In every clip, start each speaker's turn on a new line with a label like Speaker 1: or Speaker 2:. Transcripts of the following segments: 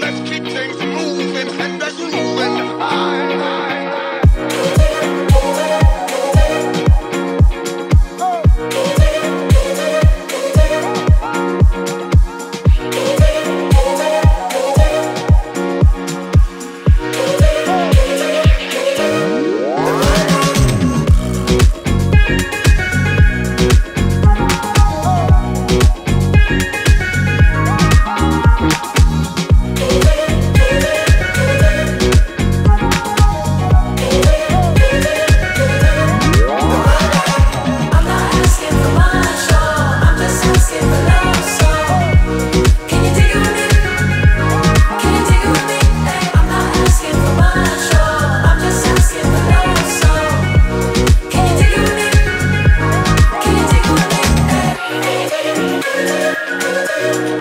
Speaker 1: Let's keep things you.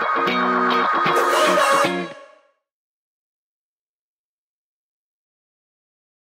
Speaker 1: Thank you.